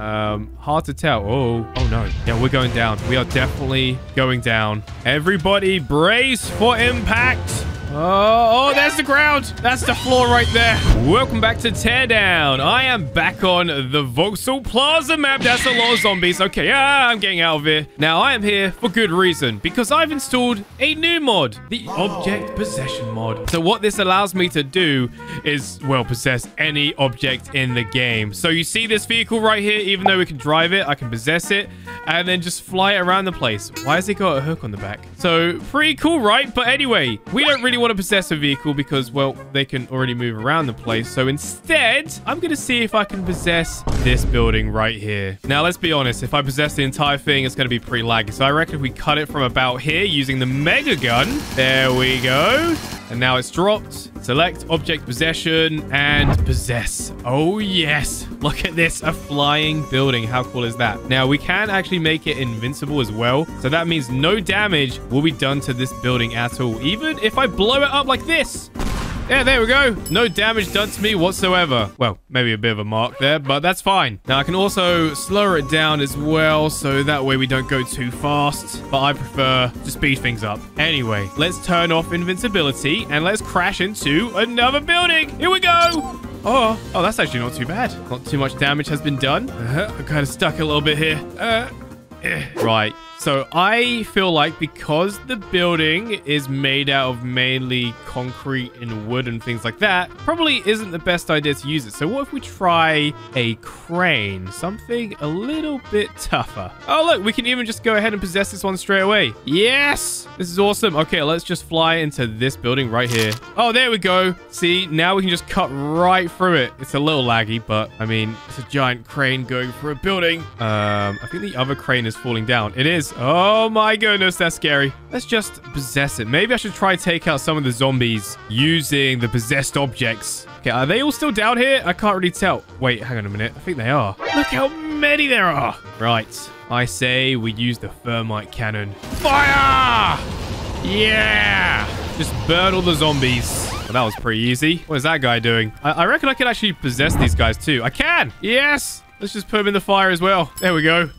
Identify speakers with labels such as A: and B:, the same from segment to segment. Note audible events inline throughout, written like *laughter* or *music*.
A: Um, hard to tell. Oh, oh no. Yeah, we're going down. We are definitely going down. Everybody brace for impact. Oh, oh, there's the ground. That's the floor right there. Welcome back to Teardown. I am back on the Vauxhall Plaza map. That's a lot of zombies. Okay, I'm getting out of here. Now, I am here for good reason because I've installed a new mod, the Object Possession mod. So what this allows me to do is, well, possess any object in the game. So you see this vehicle right here, even though we can drive it, I can possess it and then just fly it around the place. Why has it got a hook on the back? So pretty cool, right? But anyway, we don't really want to possess a vehicle because, well, they can already move around the place. So instead, I'm going to see if I can possess this building right here. Now, let's be honest. If I possess the entire thing, it's going to be pretty laggy. So I reckon if we cut it from about here using the Mega Gun, there we go. And now it's dropped. Select object possession and possess. Oh, yes. Look at this. A flying building. How cool is that? Now, we can actually make it invincible as well. So that means no damage will be done to this building at all. Even if I blow it up like this. Yeah, there we go. No damage done to me whatsoever. Well, maybe a bit of a mark there, but that's fine. Now, I can also slow it down as well, so that way we don't go too fast. But I prefer to speed things up. Anyway, let's turn off invincibility, and let's crash into another building. Here we go. Oh, oh, that's actually not too bad. Not too much damage has been done. Uh, I'm kind of stuck a little bit here. Uh, eh. Right. So I feel like because the building is made out of mainly concrete and wood and things like that, probably isn't the best idea to use it. So what if we try a crane? Something a little bit tougher. Oh, look, we can even just go ahead and possess this one straight away. Yes! This is awesome. Okay, let's just fly into this building right here. Oh, there we go. See, now we can just cut right through it. It's a little laggy, but I mean, it's a giant crane going through a building. Um, I think the other crane is falling down. It is. Oh my goodness, that's scary. Let's just possess it. Maybe I should try take out some of the zombies using the possessed objects. Okay, are they all still down here? I can't really tell. Wait, hang on a minute. I think they are. Look how many there are. Right. I say we use the thermite cannon. Fire! Yeah! Just burn all the zombies. Well, that was pretty easy. What is that guy doing? I, I reckon I can actually possess these guys too. I can! Yes! Let's just put them in the fire as well. There we go.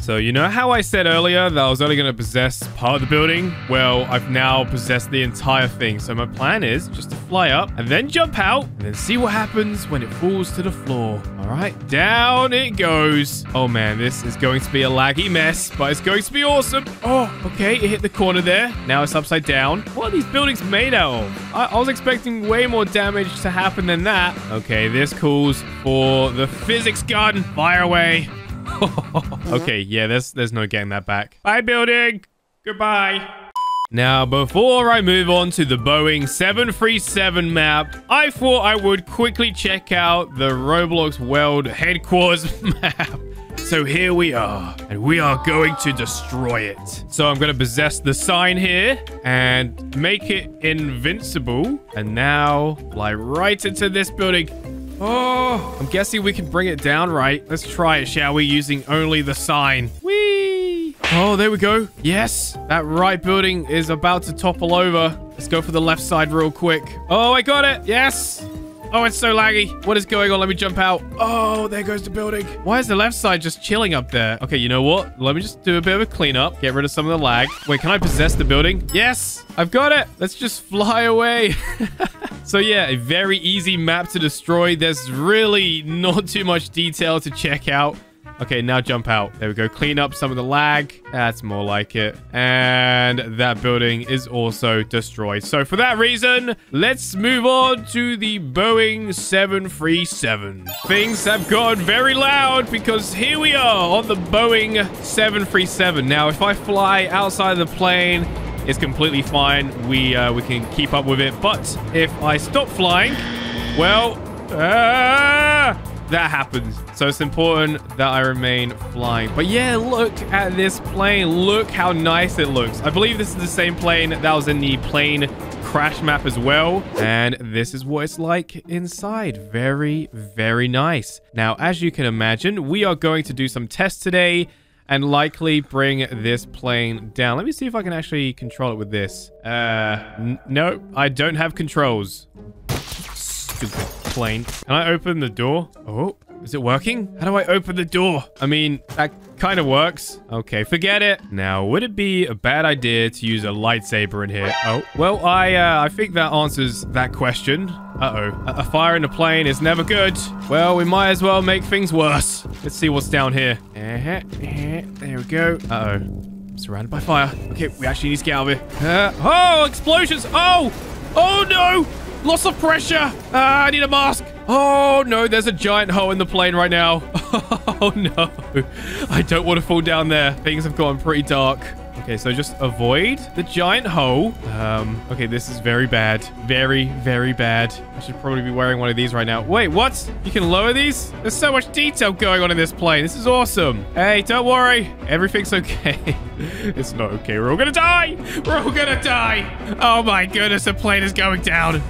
A: So you know how I said earlier that I was only going to possess part of the building? Well, I've now possessed the entire thing. So my plan is just to fly up and then jump out and then see what happens when it falls to the floor. All right, down it goes. Oh man, this is going to be a laggy mess, but it's going to be awesome. Oh, okay, it hit the corner there. Now it's upside down. What are these buildings made out of? I, I was expecting way more damage to happen than that. Okay, this calls for the physics gun. Fire away. *laughs* okay, yeah, there's there's no getting that back. Bye, building. Goodbye. Now, before I move on to the Boeing 737 map, I thought I would quickly check out the Roblox World Headquarters *laughs* map. So here we are, and we are going to destroy it. So I'm going to possess the sign here and make it invincible. And now fly right into this building. Oh, I'm guessing we can bring it down, right? Let's try it, shall we? Using only the sign. Whee! Oh, there we go. Yes, that right building is about to topple over. Let's go for the left side real quick. Oh, I got it. Yes. Oh, it's so laggy. What is going on? Let me jump out. Oh, there goes the building. Why is the left side just chilling up there? Okay, you know what? Let me just do a bit of a cleanup. Get rid of some of the lag. Wait, can I possess the building? Yes, I've got it. Let's just fly away. *laughs* So yeah, a very easy map to destroy. There's really not too much detail to check out. Okay, now jump out. There we go. Clean up some of the lag. That's more like it. And that building is also destroyed. So for that reason, let's move on to the Boeing 737. Things have gone very loud because here we are on the Boeing 737. Now, if I fly outside of the plane, it's completely fine. We uh, we can keep up with it. But if I stop flying, well, ah, that happens. So it's important that I remain flying. But yeah, look at this plane. Look how nice it looks. I believe this is the same plane that was in the plane crash map as well. And this is what it's like inside. Very, very nice. Now, as you can imagine, we are going to do some tests today and likely bring this plane down. Let me see if I can actually control it with this. Uh, no, I don't have controls. Stupid plane. Can I open the door? Oh, Is it working? How do I open the door? I mean, that kind of works. Okay, forget it. Now, would it be a bad idea to use a lightsaber in here? Oh, well, I uh, I think that answers that question. Uh-oh. A, a fire in a plane is never good. Well, we might as well make things worse. Let's see what's down here. Uh-huh, uh-huh. There we go. Uh-oh. Surrounded by fire. Okay, we actually need to get out of here. Uh, oh, explosions. Oh, oh no. Loss of pressure. Uh, I need a mask. Oh no, there's a giant hole in the plane right now. *laughs* Oh no. I don't want to fall down there. Things have gone pretty dark. Okay, so just avoid the giant hole. Um, okay, this is very bad. Very, very bad. I should probably be wearing one of these right now. Wait, what? You can lower these? There's so much detail going on in this plane. This is awesome. Hey, don't worry. Everything's okay. *laughs* it's not okay. We're all gonna die. We're all gonna die. Oh my goodness, the plane is going down.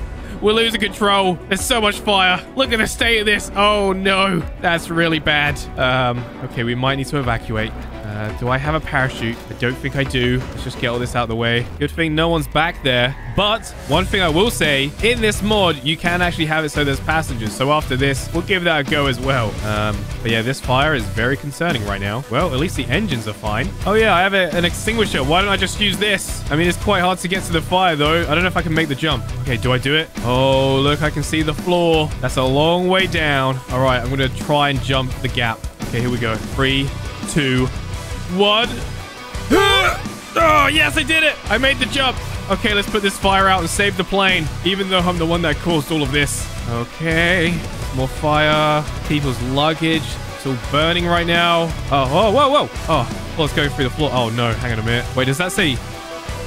A: We're losing control. There's so much fire. Look at the state of this. Oh, no. That's really bad. Um, okay, we might need to evacuate. Uh, do I have a parachute? I don't think I do. Let's just get all this out of the way. Good thing no one's back there. But one thing I will say, in this mod, you can actually have it so there's passengers. So after this, we'll give that a go as well. Um, but yeah, this fire is very concerning right now. Well, at least the engines are fine. Oh yeah, I have a, an extinguisher. Why don't I just use this? I mean, it's quite hard to get to the fire though. I don't know if I can make the jump. Okay, do I do it? Oh, look, I can see the floor. That's a long way down. All right, I'm going to try and jump the gap. Okay, here we go. Three, two, one. *gasps* Oh, yes, I did it. I made the jump. Okay, let's put this fire out and save the plane, even though I'm the one that caused all of this. Okay, more fire. People's luggage. It's all burning right now. Oh, oh, whoa, whoa. Oh, well, it's going through the floor. Oh, no. Hang on a minute. Wait, does that say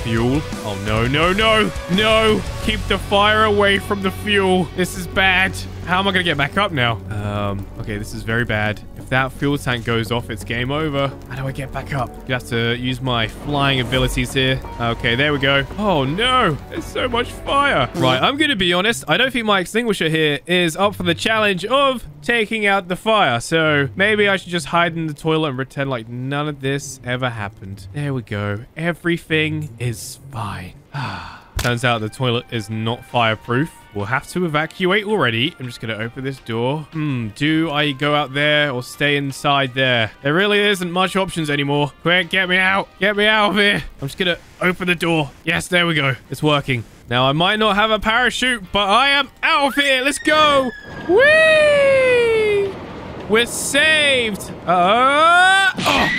A: fuel? Oh, no, no, no. No. Keep the fire away from the fuel. This is bad. How am I going to get back up now? Um, okay, this is very bad. That fuel tank goes off, it's game over. How do I get back up? You have to use my flying abilities here. Okay, there we go. Oh, no. There's so much fire. Right, I'm going to be honest. I don't think my extinguisher here is up for the challenge of taking out the fire. So maybe I should just hide in the toilet and pretend like none of this ever happened. There we go. Everything is fine. *sighs* Ah. Turns out the toilet is not fireproof. We'll have to evacuate already. I'm just going to open this door. Hmm, do I go out there or stay inside there? There really isn't much options anymore. Quick, get me out. Get me out of here. I'm just going to open the door. Yes, there we go. It's working. Now, I might not have a parachute, but I am out of here. Let's go. Whee! We're saved. Uh, oh.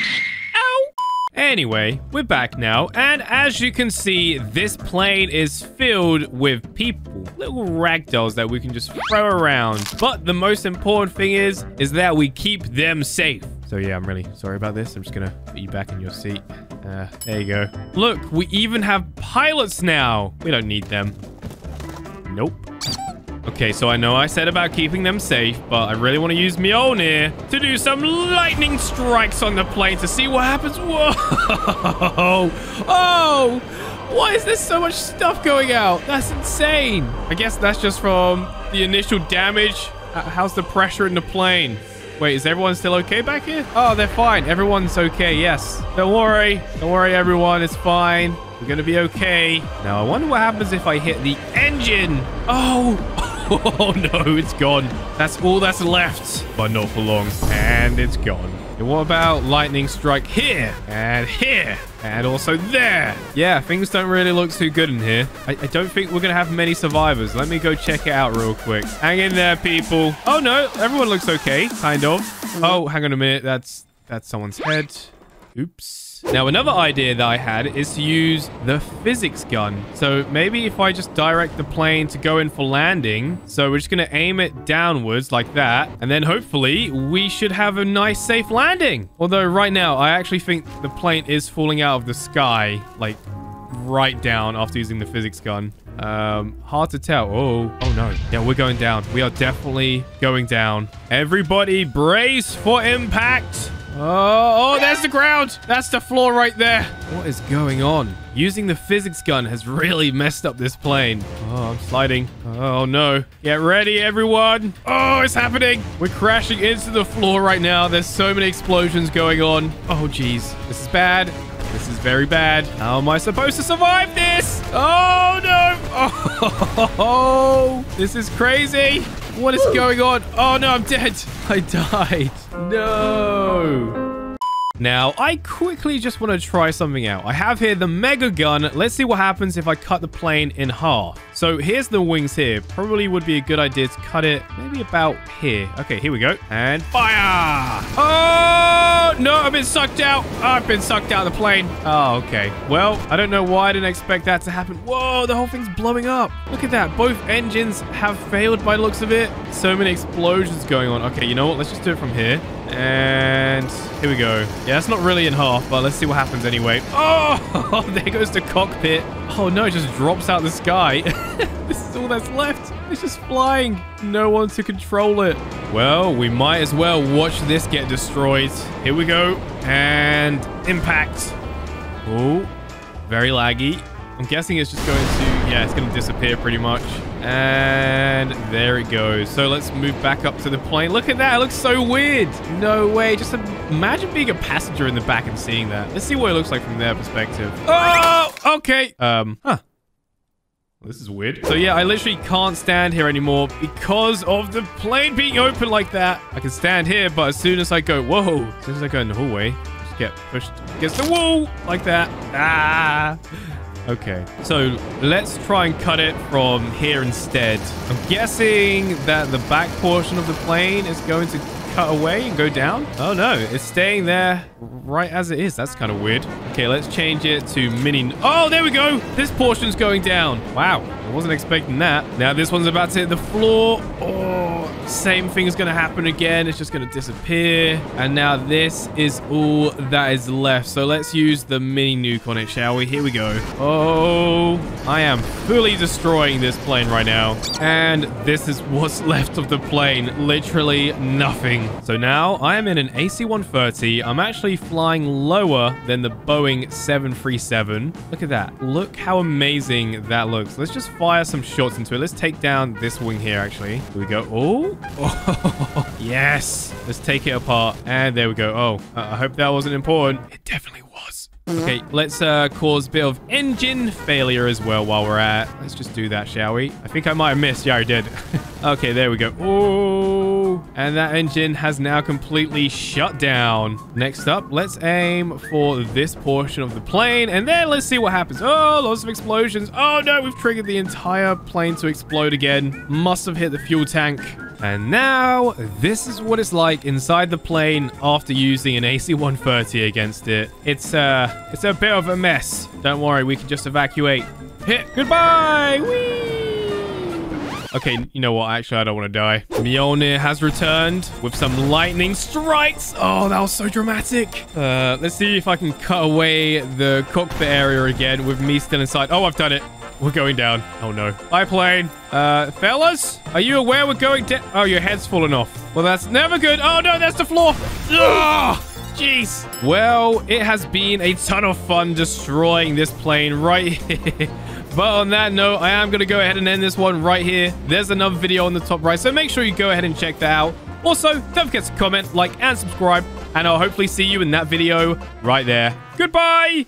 A: Anyway, we're back now, and as you can see, this plane is filled with people, little ragdolls that we can just throw around. But the most important thing is, is that we keep them safe. So yeah, I'm really sorry about this. I'm just gonna put you back in your seat. Uh, there you go. Look, we even have pilots now. We don't need them. Nope. Okay, so I know I said about keeping them safe, but I really want to use Mjolnir to do some lightning strikes on the plane to see what happens. *laughs* Whoa! Oh! Why is there so much stuff going out? That's insane. I guess that's just from the initial damage. How's the pressure in the plane? Wait, is everyone still okay back here? Oh, they're fine. Everyone's okay, yes. Don't worry. Don't worry, everyone. It's fine. We're gonna be okay. Now, I wonder what happens if I hit the engine. Oh! *laughs* *laughs* Oh no, it's gone. That's all that's left, but not for long. And it's gone. And what about lightning strike here and here and also there? Yeah, things don't really look too good in here. I, I don't think we're going to have many survivors. Let me go check it out real quick. Hang in there, people. Oh no, everyone looks okay, kind of. Mm. Oh, hang on a minute. That's that's someone's head. Oops. Now, another idea that I had is to use the physics gun. So maybe if I just direct the plane to go in for landing. So we're just going to aim it downwards like that. And then hopefully we should have a nice safe landing. Although right now, I actually think the plane is falling out of the sky. Like right down after using the physics gun. Um, hard to tell. Oh, oh no. Yeah, we're going down. We are definitely going down. Everybody brace for impact. Oh, oh, there's the ground. That's the floor right there. What is going on? Using the physics gun has really messed up this plane. Oh, I'm sliding. Oh, no. Get ready, everyone. Oh, it's happening. We're crashing into the floor right now. There's so many explosions going on. Oh, geez. This is bad. This is very bad. How am I supposed to survive this? Oh, no. *laughs* Oh, this is crazy. What is going on? Oh, no, I'm dead. I died. No. Now, I quickly just want to try something out. I have here the Mega Gun. Let's see what happens if I cut the plane in half. So here's the wings here. Probably would be a good idea to cut it maybe about here. Okay, here we go. And fire! Oh, no, I've been sucked out. I've been sucked out of the plane. Oh, okay. Well, I don't know why I didn't expect that to happen. Whoa, the whole thing's blowing up. Look at that. Both engines have failed by the looks of it. So many explosions going on. Okay, you know what? Let's just do it from here. And here we go. Yeah, it's not really in half, but let's see what happens anyway. Oh, *laughs* there goes the cockpit. Oh no, it just drops out the sky. *laughs* this is all that's left. It's just flying. No one to control it. Well, we might as well watch this get destroyed. Here we go. And impact. Oh, very laggy. I'm guessing it's just going to, yeah, it's going to disappear pretty much. And there it goes. So let's move back up to the plane. Look at that. It looks so weird. No way. Just imagine being a passenger in the back and seeing that. Let's see what it looks like from their perspective. Oh, okay. Um, huh. This is weird. So yeah, I literally can't stand here anymore because of the plane being open like that. I can stand here, but as soon as I go, whoa, as soon as I go in the hallway, just get pushed against the wall like that. Ah. Okay, so let's try and cut it from here instead. I'm guessing that the back portion of the plane is going to cut away and go down. Oh no, it's staying there right as it is. That's kind of weird. Okay, let's change it to mini. Oh, there we go. This portion's going down. Wow, wasn't expecting that. Now this one's about to hit the floor. Oh, same thing is going to happen again. It's just going to disappear. And now this is all that is left. So let's use the mini nuke on it, shall we? Here we go. Oh, I am fully destroying this plane right now. And this is what's *laughs* left of the plane. Literally nothing. So now I am in an AC-130. I'm actually flying lower than the Boeing 737. Look at that. Look how amazing that looks. Let's just fire some shots into it. Let's take down this wing here, actually. Here we go. Oh, Oh, *laughs* yes. Let's take it apart. And there we go. Oh, I hope that wasn't important. It definitely was. Okay, let's uh, cause a bit of engine failure as well while we're at. Let's just do that, shall we? I think I might have missed. Yeah, I did. *laughs* okay, there we go. Oh, and that engine has now completely shut down. Next up, let's aim for this portion of the plane, and then let's see what happens. Oh, lots of explosions. Oh no, we've triggered the entire plane to explode again. Must have hit the fuel tank. And now, this is what it's like inside the plane after using an AC-130 against it. It's, uh, it's a bit of a mess. Don't worry, we can just evacuate. Hit. Goodbye! Whee! Okay, you know what? Actually, I don't want to die. Mjolnir has returned with some lightning strikes. Oh, that was so dramatic. Uh, let's see if I can cut away the cockpit area again with me still inside. Oh, I've done it. We're going down. Oh, no. Hi, plane. Uh, fellas, are you aware we're going down? Oh, your head's fallen off. Well, that's never good. Oh, no, that's the floor. Ugh! Jeez. Well, it has been a ton of fun destroying this plane right *laughs* here. But on that note, I am going to go ahead and end this one right here. There's another video on the top right, so make sure you go ahead and check that out. Also, don't forget to comment, like, and subscribe, and I'll hopefully see you in that video right there. Goodbye!